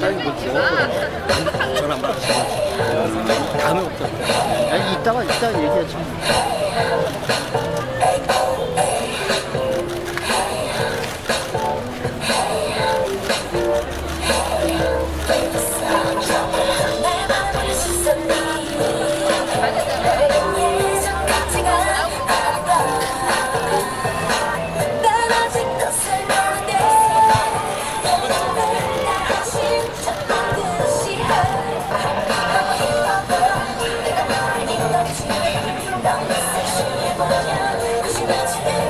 전화 안 받았어. 다음에 없어. 아니, 이따가, 이따가 얘기 Let's.